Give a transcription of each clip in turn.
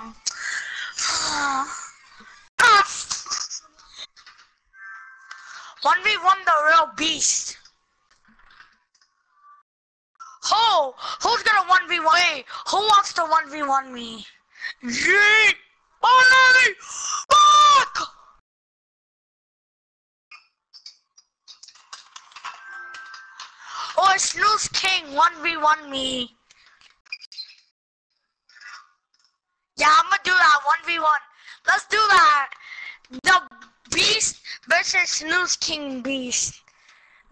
One v one the real beast. Who? Who's gonna one v one? Who wants to one v one me? Yeet! Ollie! Fuck! Oh, Snooze King one v one me. Yeah, I'm gonna do that one v one. Let's do that. The Beast versus Snooze King Beast.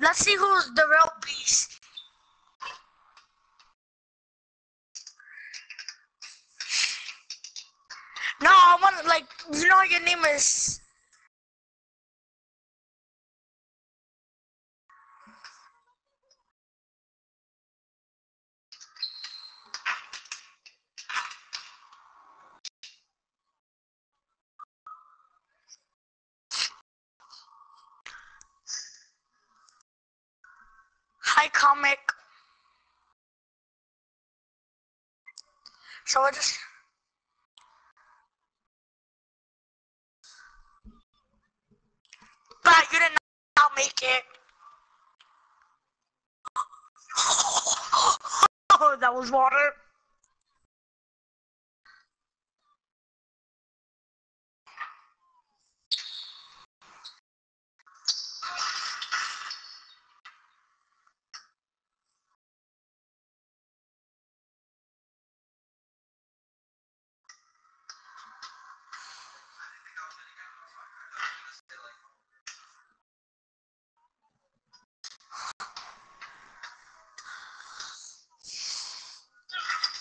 Let's see who's the real beast. No, I want like you know your name is. Hi, comic. So I just. But you did not make it. Oh, that was water.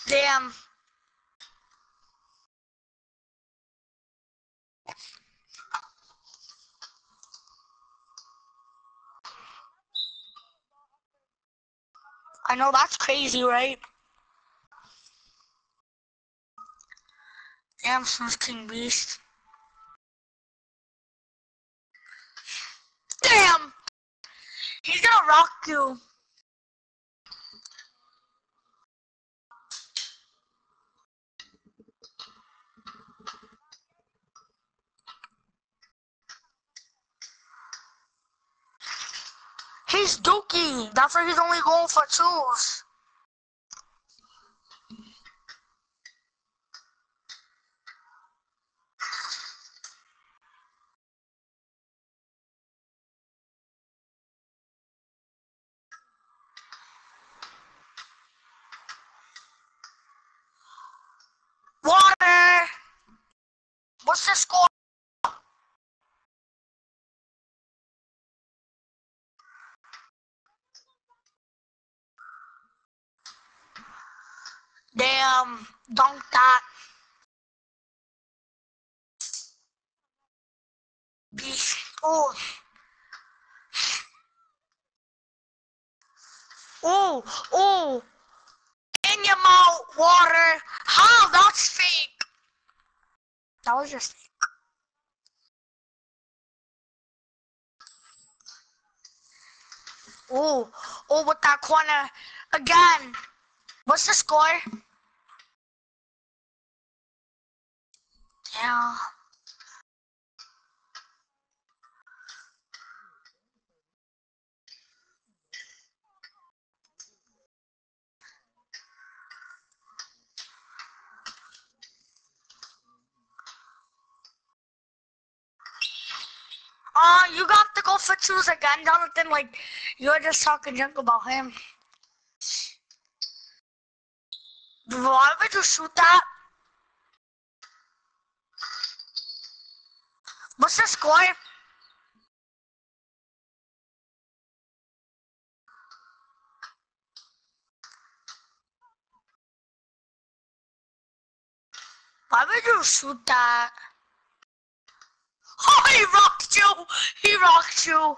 Damn. I know that's crazy, right? Damn, Snooze King Beast. Damn! He's gonna rock you. He's Dookie. That's why he's only going for twos. Water! What's the score? Um, Damn, dunk that. Beast. Oh. Oh, oh. In your mouth, water. How? That's fake. That was just fake. Oh, oh, with that corner again. What's the score? Yeah. Uh, you got to go for twos again, Jonathan. Like, you're just talking junk about him. Why would you shoot that? What's the score? Why would you shoot that? Oh, he rocked you! He rocked you!